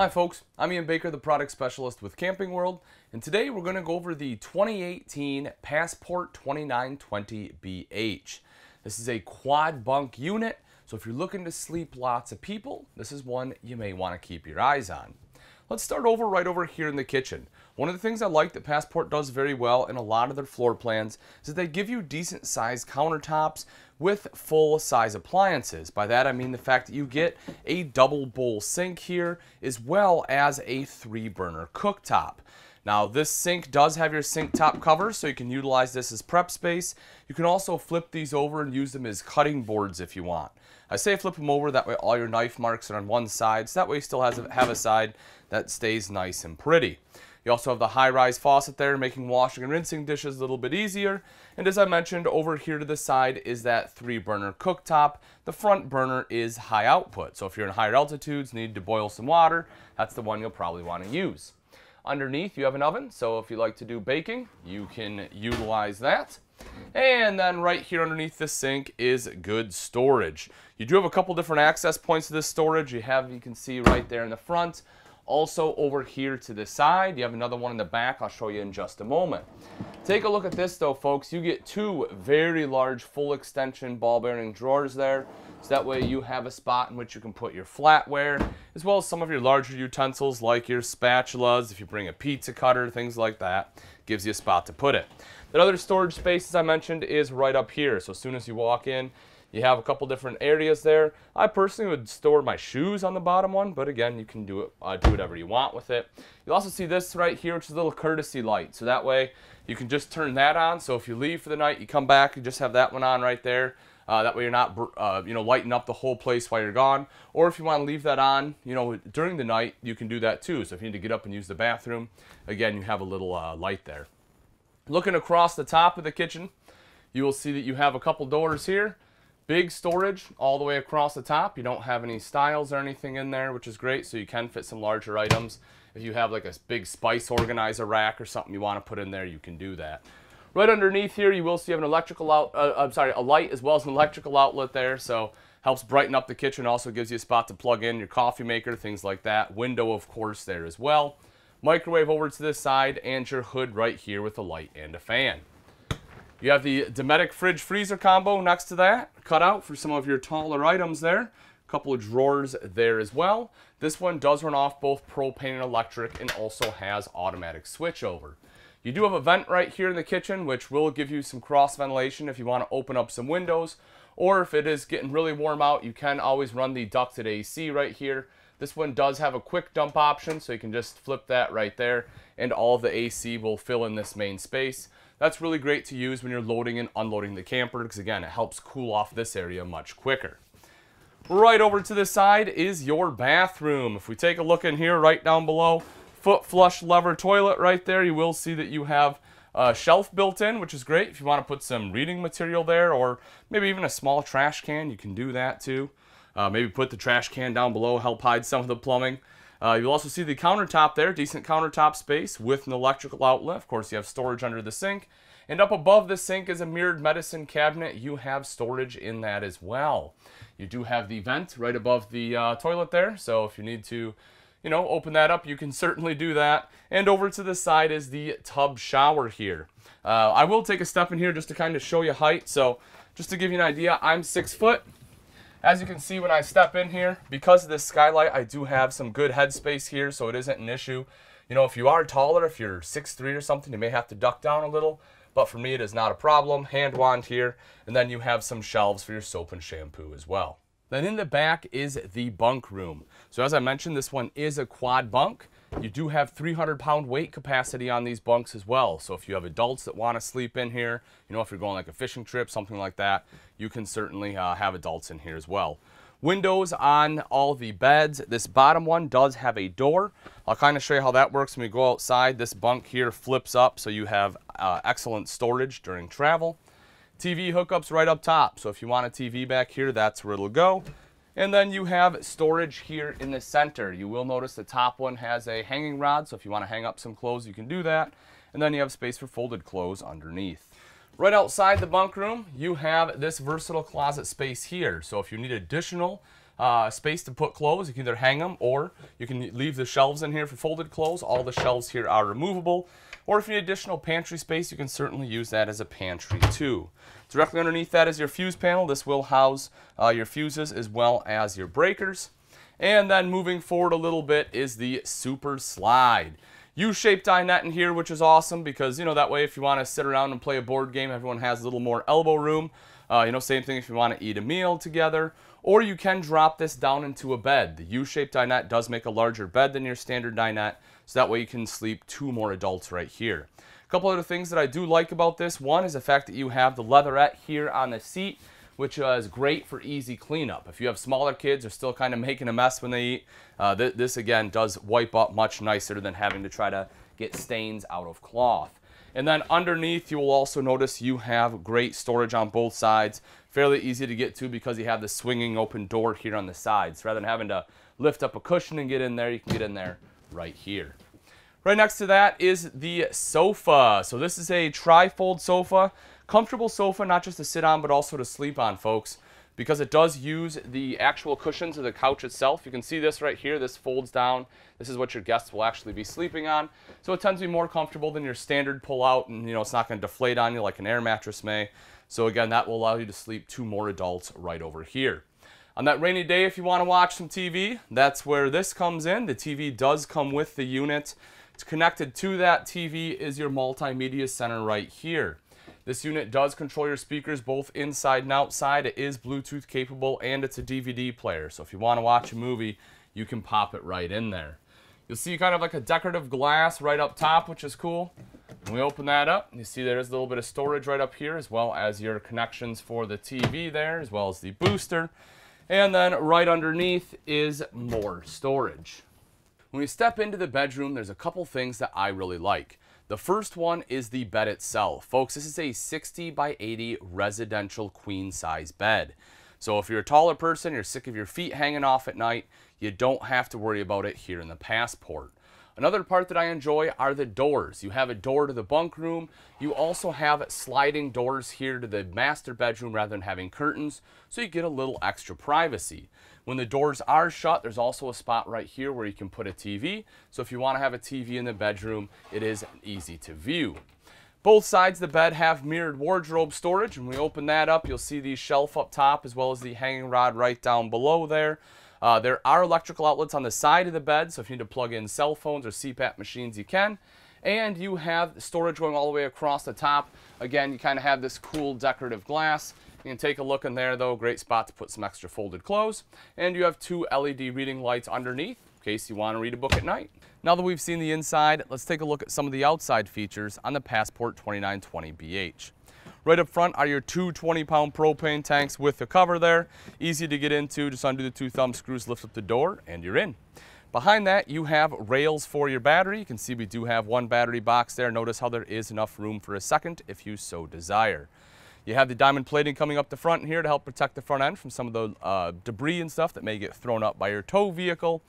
Hi folks, I'm Ian Baker, the product specialist with Camping World, and today we're going to go over the 2018 Passport 2920BH. This is a quad bunk unit, so if you're looking to sleep lots of people, this is one you may want to keep your eyes on. Let's start over right over here in the kitchen. One of the things I like that Passport does very well in a lot of their floor plans is that they give you decent sized countertops with full size appliances. By that I mean the fact that you get a double bowl sink here as well as a three burner cooktop. Now this sink does have your sink top cover so you can utilize this as prep space. You can also flip these over and use them as cutting boards if you want. I say flip them over that way all your knife marks are on one side so that way you still have a side that stays nice and pretty. You also have the high-rise faucet there, making washing and rinsing dishes a little bit easier. And as I mentioned, over here to the side is that three-burner cooktop. The front burner is high output, so if you're in higher altitudes, need to boil some water, that's the one you'll probably want to use. Underneath, you have an oven, so if you like to do baking, you can utilize that. And then right here underneath the sink is good storage. You do have a couple different access points to this storage. You have, you can see right there in the front, also over here to the side, you have another one in the back. I'll show you in just a moment. Take a look at this though, folks. You get two very large full extension ball bearing drawers there. So that way you have a spot in which you can put your flatware, as well as some of your larger utensils like your spatulas, if you bring a pizza cutter, things like that. Gives you a spot to put it. That other storage space, as I mentioned, is right up here. So as soon as you walk in, you have a couple different areas there. I personally would store my shoes on the bottom one, but again, you can do it, uh, do whatever you want with it. You'll also see this right here, which is a little courtesy light. So that way you can just turn that on. So if you leave for the night, you come back, you just have that one on right there. Uh, that way you're not, uh, you know, lighting up the whole place while you're gone. Or if you want to leave that on, you know, during the night, you can do that too. So if you need to get up and use the bathroom, again, you have a little uh, light there. Looking across the top of the kitchen, you will see that you have a couple doors here. Big storage all the way across the top. You don't have any stiles or anything in there, which is great, so you can fit some larger items. If you have like a big spice organizer rack or something you want to put in there, you can do that. Right underneath here, you will see you have an electrical out, uh, I'm sorry, a light as well as an electrical outlet there, so helps brighten up the kitchen. Also gives you a spot to plug in your coffee maker, things like that. Window, of course, there as well. Microwave over to this side, and your hood right here with a light and a fan. You have the Dometic fridge freezer combo next to that, cut out for some of your taller items there. A couple of drawers there as well. This one does run off both propane and electric and also has automatic switchover. You do have a vent right here in the kitchen, which will give you some cross ventilation if you want to open up some windows. Or if it is getting really warm out, you can always run the ducted AC right here. This one does have a quick dump option, so you can just flip that right there, and all the AC will fill in this main space. That's really great to use when you're loading and unloading the camper because again, it helps cool off this area much quicker. Right over to the side is your bathroom. If we take a look in here right down below, foot flush lever toilet right there, you will see that you have a shelf built in, which is great. If you want to put some reading material there or maybe even a small trash can, you can do that too. Uh, maybe put the trash can down below, help hide some of the plumbing. Uh, you'll also see the countertop there, decent countertop space with an electrical outlet. Of course, you have storage under the sink. And up above the sink is a mirrored medicine cabinet. You have storage in that as well. You do have the vent right above the uh, toilet there. So if you need to, you know, open that up, you can certainly do that. And over to the side is the tub shower here. Uh, I will take a step in here just to kind of show you height. So just to give you an idea, I'm six foot. As you can see when I step in here, because of this skylight, I do have some good headspace here, so it isn't an issue. You know, if you are taller, if you're 6'3 or something, you may have to duck down a little, but for me it is not a problem. Hand wand here, and then you have some shelves for your soap and shampoo as well. Then in the back is the bunk room. So as I mentioned, this one is a quad bunk. You do have 300 pound weight capacity on these bunks as well. So if you have adults that want to sleep in here, you know, if you're going like a fishing trip, something like that, you can certainly uh, have adults in here as well. Windows on all the beds. This bottom one does have a door. I'll kind of show you how that works when we go outside. This bunk here flips up so you have uh, excellent storage during travel. TV hookups right up top. So if you want a TV back here, that's where it'll go. And then you have storage here in the center. You will notice the top one has a hanging rod, so if you want to hang up some clothes, you can do that. And then you have space for folded clothes underneath. Right outside the bunk room, you have this versatile closet space here. So if you need additional uh, space to put clothes. You can either hang them or you can leave the shelves in here for folded clothes. All the shelves here are removable. Or if you need additional pantry space, you can certainly use that as a pantry too. Directly underneath that is your fuse panel. This will house uh, your fuses as well as your breakers. And then moving forward a little bit is the Super Slide. U-shaped dinette in here, which is awesome because, you know, that way if you want to sit around and play a board game, everyone has a little more elbow room. Uh, you know, same thing if you want to eat a meal together. Or you can drop this down into a bed. The U-shaped dinette does make a larger bed than your standard dinette, so that way you can sleep two more adults right here. A couple other things that I do like about this. One is the fact that you have the leatherette here on the seat which uh, is great for easy cleanup. If you have smaller kids are still kind of making a mess when they eat, uh, th this again does wipe up much nicer than having to try to get stains out of cloth. And then underneath, you will also notice you have great storage on both sides. Fairly easy to get to because you have the swinging open door here on the sides. Rather than having to lift up a cushion and get in there, you can get in there right here. Right next to that is the sofa. So this is a tri-fold sofa. Comfortable sofa, not just to sit on, but also to sleep on, folks, because it does use the actual cushions of the couch itself. You can see this right here. This folds down. This is what your guests will actually be sleeping on. So it tends to be more comfortable than your standard pull-out, and you know it's not going to deflate on you like an air mattress may. So again, that will allow you to sleep two more adults right over here. On that rainy day, if you want to watch some TV, that's where this comes in. The TV does come with the unit. It's connected to that TV is your multimedia center right here. This unit does control your speakers both inside and outside. It is Bluetooth capable and it's a DVD player. So if you want to watch a movie, you can pop it right in there. You'll see kind of like a decorative glass right up top, which is cool. When we open that up, you see there's a little bit of storage right up here, as well as your connections for the TV there, as well as the booster. And then right underneath is more storage. When we step into the bedroom, there's a couple things that I really like. The first one is the bed itself. Folks, this is a 60 by 80 residential queen size bed. So if you're a taller person, you're sick of your feet hanging off at night, you don't have to worry about it here in the Passport. Another part that I enjoy are the doors. You have a door to the bunk room. You also have sliding doors here to the master bedroom rather than having curtains, so you get a little extra privacy. When the doors are shut, there's also a spot right here where you can put a TV. So if you want to have a TV in the bedroom, it is easy to view. Both sides of the bed have mirrored wardrobe storage. When we open that up, you'll see the shelf up top as well as the hanging rod right down below there. Uh, there are electrical outlets on the side of the bed, so if you need to plug in cell phones or CPAP machines, you can. And you have storage going all the way across the top. Again, you kind of have this cool decorative glass. You can take a look in there though, great spot to put some extra folded clothes. And you have two LED reading lights underneath in case you want to read a book at night. Now that we've seen the inside, let's take a look at some of the outside features on the Passport 2920BH. Right up front are your two 20 pound propane tanks with the cover there. Easy to get into, just undo the two thumb screws, lift up the door, and you're in. Behind that, you have rails for your battery. You can see we do have one battery box there. Notice how there is enough room for a second if you so desire. You have the diamond plating coming up the front here to help protect the front end from some of the uh, debris and stuff that may get thrown up by your tow vehicle.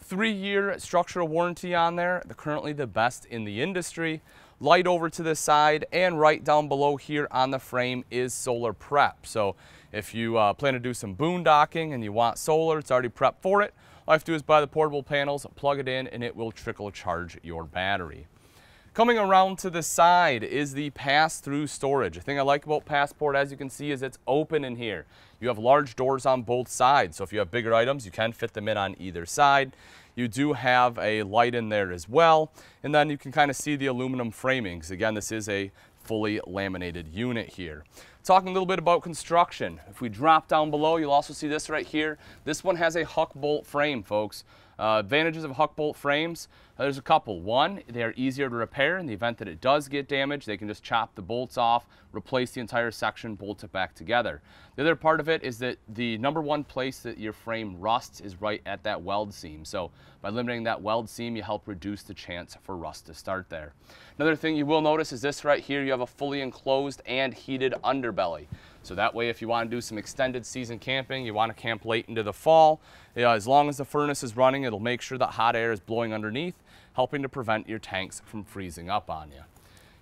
Three-year structural warranty on there, the, currently the best in the industry. Light over to the side and right down below here on the frame is solar prep. So if you uh, plan to do some boondocking and you want solar, it's already prepped for it. All you have to do is buy the portable panels, plug it in, and it will trickle charge your battery. Coming around to the side is the pass-through storage. The thing I like about Passport, as you can see, is it's open in here. You have large doors on both sides, so if you have bigger items, you can fit them in on either side. You do have a light in there as well, and then you can kind of see the aluminum framings. Again, this is a fully laminated unit here. Talking a little bit about construction. If we drop down below, you'll also see this right here. This one has a huck bolt frame, folks. Uh, advantages of huck bolt frames, Uh, there's a couple. One, they're easier to repair. In the event that it does get damaged, they can just chop the bolts off, replace the entire section, bolt it back together. The other part of it is that the number one place that your frame rusts is right at that weld seam. So by limiting that weld seam, you help reduce the chance for rust to start there. Another thing you will notice is this right here, you have a fully enclosed and heated underbelly. So that way, if you want to do some extended season camping, you want to camp late into the fall, as long as the furnace is running, it'll make sure that hot air is blowing underneath, helping to prevent your tanks from freezing up on you.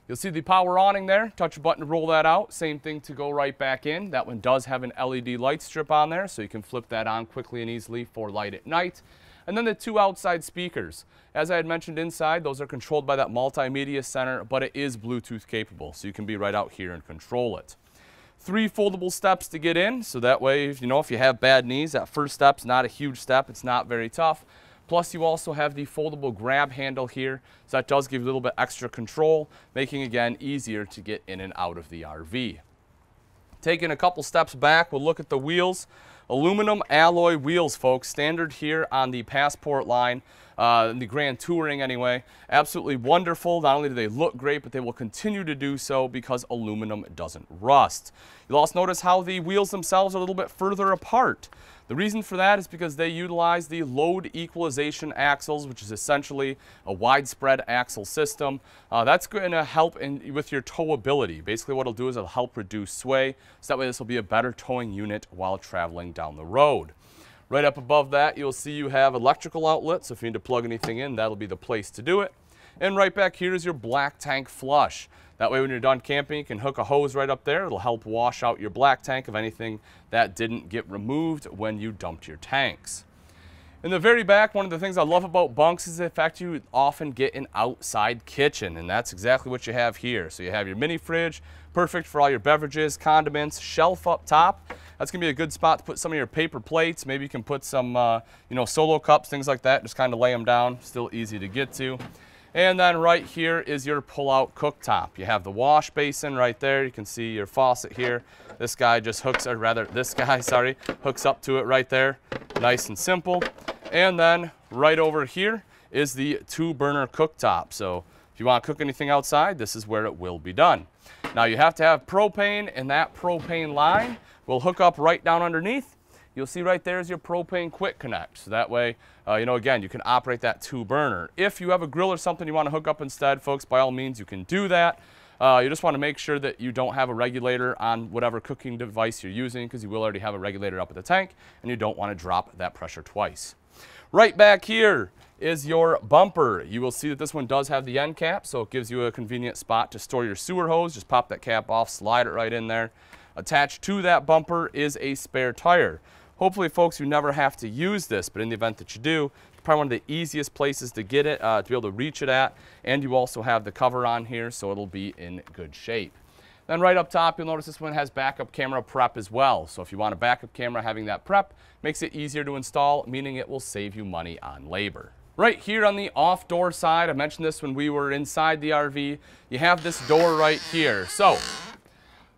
You'll see the power awning there. Touch a button to roll that out. Same thing to go right back in. That one does have an LED light strip on there, so you can flip that on quickly and easily for light at night. And then the two outside speakers. As I had mentioned inside, those are controlled by that multimedia center, but it is Bluetooth capable, so you can be right out here and control it. Three foldable steps to get in, so that way, you know, if you have bad knees, that first step's not a huge step, it's not very tough. Plus you also have the foldable grab handle here, so that does give a little bit extra control, making again easier to get in and out of the RV. Taking a couple steps back, we'll look at the wheels. Aluminum alloy wheels, folks, standard here on the Passport line, uh, the Grand Touring anyway. Absolutely wonderful. Not only do they look great, but they will continue to do so because aluminum doesn't rust. You'll also notice how the wheels themselves are a little bit further apart. The reason for that is because they utilize the load equalization axles, which is essentially a widespread axle system. Uh, that's going to help in, with your towability. Basically what it'll do is it'll help reduce sway, so that way this will be a better towing unit while traveling down the road. Right up above that, you'll see you have electrical outlets. So if you need to plug anything in, that'll be the place to do it. And right back here is your black tank flush. That way when you're done camping, you can hook a hose right up there. It'll help wash out your black tank of anything that didn't get removed when you dumped your tanks. In the very back, one of the things I love about bunks is the fact you often get an outside kitchen, and that's exactly what you have here. So you have your mini fridge, perfect for all your beverages, condiments, shelf up top. That's gonna be a good spot to put some of your paper plates. Maybe you can put some, uh, you know, solo cups, things like that. Just kind of lay them down, still easy to get to. And then right here is your pull-out cooktop. You have the wash basin right there. You can see your faucet here. This guy just hooks, or rather this guy, sorry, hooks up to it right there. Nice and simple. And then right over here is the two burner cooktop. So if you want to cook anything outside, this is where it will be done. Now you have to have propane and that propane line will hook up right down underneath you'll see right there is your propane quick connect. So that way, uh, you know, again, you can operate that two burner. If you have a grill or something you want to hook up instead, folks, by all means, you can do that. Uh, you just want to make sure that you don't have a regulator on whatever cooking device you're using because you will already have a regulator up at the tank and you don't want to drop that pressure twice. Right back here is your bumper. You will see that this one does have the end cap, so it gives you a convenient spot to store your sewer hose. Just pop that cap off, slide it right in there. Attached to that bumper is a spare tire. Hopefully, folks, you never have to use this, but in the event that you do, it's probably one of the easiest places to get it, uh, to be able to reach it at. And you also have the cover on here, so it'll be in good shape. Then right up top, you'll notice this one has backup camera prep as well. So if you want a backup camera, having that prep makes it easier to install, meaning it will save you money on labor. Right here on the off door side, I mentioned this when we were inside the RV, you have this door right here. So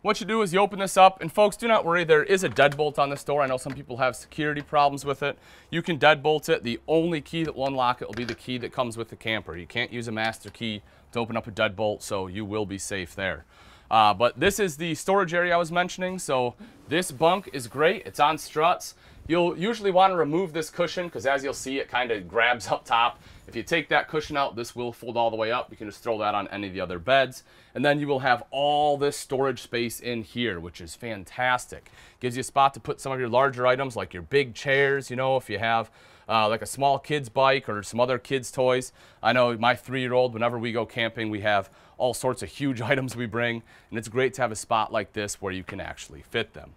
what you do is you open this up, and folks, do not worry, there is a deadbolt on this door. I know some people have security problems with it. You can deadbolt it. The only key that will unlock it will be the key that comes with the camper. You can't use a master key to open up a deadbolt, so you will be safe there. Uh, but this is the storage area I was mentioning, so this bunk is great. It's on struts. You'll usually want to remove this cushion because as you'll see, it kind of grabs up top. If you take that cushion out, this will fold all the way up. You can just throw that on any of the other beds. And then you will have all this storage space in here, which is fantastic. Gives you a spot to put some of your larger items like your big chairs, you know, if you have uh, like a small kid's bike or some other kids' toys. I know my three-year-old, whenever we go camping, we have all sorts of huge items we bring, and it's great to have a spot like this where you can actually fit them.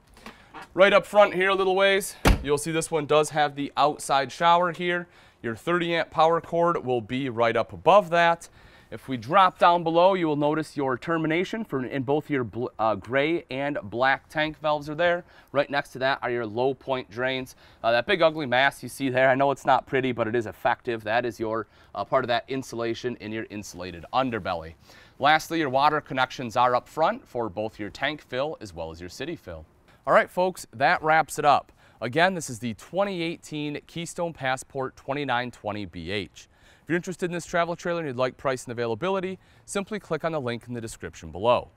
Right up front here a little ways, you'll see this one does have the outside shower here. Your 30 amp power cord will be right up above that. If we drop down below, you will notice your termination for in both your uh, gray and black tank valves are there. Right next to that are your low point drains. Uh, that big ugly mass you see there, I know it's not pretty, but it is effective. That is your uh, part of that insulation in your insulated underbelly. Lastly, your water connections are up front for both your tank fill as well as your city fill. All right, folks, that wraps it up. Again, this is the 2018 Keystone Passport 2920BH. If you're interested in this travel trailer and you'd like price and availability, simply click on the link in the description below.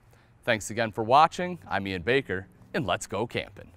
Thanks again for watching. I'm Ian Baker, and let's go camping.